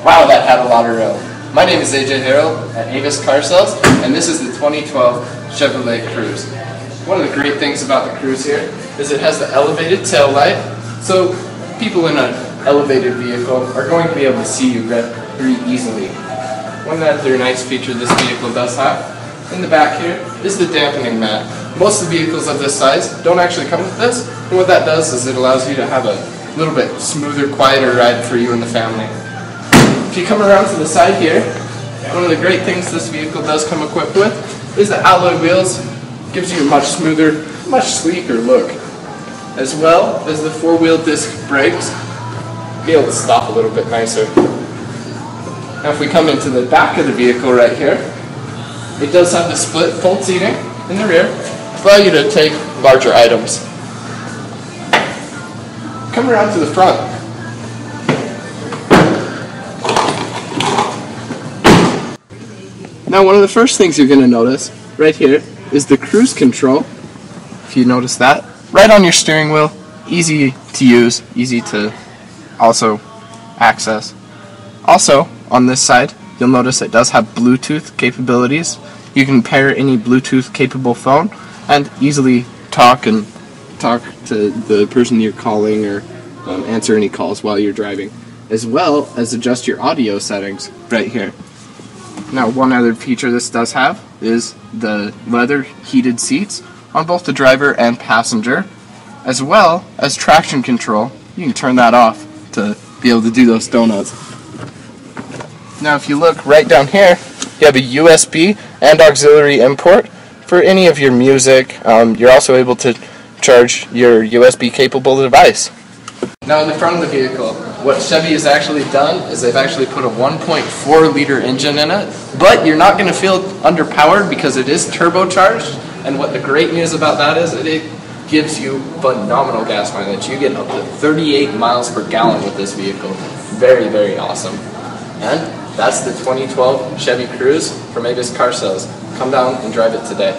Wow, that had a lot of room. My name is AJ Herold at Avis Car Sales, and this is the 2012 Chevrolet Cruze. One of the great things about the Cruze here is it has the elevated tail light, so people in an elevated vehicle are going to be able to see you pretty easily. One other nice feature this vehicle does have in the back here is the dampening mat. Most of the vehicles of this size don't actually come with this, and what that does is it allows you to have a little bit smoother, quieter ride for you and the family. If you come around to the side here, one of the great things this vehicle does come equipped with is the alloy wheels. Gives you a much smoother, much sleeker look. As well as the four-wheel disc brakes, be able to stop a little bit nicer. Now if we come into the back of the vehicle right here, it does have the split fold seating in the rear, allow you to take larger items. Come around to the front. Now one of the first things you're going to notice right here is the cruise control. If you notice that, right on your steering wheel, easy to use, easy to also access. Also, on this side, you'll notice it does have Bluetooth capabilities. You can pair any Bluetooth capable phone and easily talk and talk to the person you're calling or um, answer any calls while you're driving, as well as adjust your audio settings right here. Now, one other feature this does have is the leather heated seats on both the driver and passenger, as well as traction control. You can turn that off to be able to do those donuts. Now, if you look right down here, you have a USB and auxiliary import for any of your music. Um, you're also able to charge your USB capable device. Now in the front of the vehicle, what Chevy has actually done is they've actually put a 1.4 liter engine in it, but you're not going to feel underpowered because it is turbocharged, and what the great news about that is that it gives you phenomenal gas mileage. You get up to 38 miles per gallon with this vehicle. Very, very awesome. And that's the 2012 Chevy Cruze from Avis Car Sales. Come down and drive it today.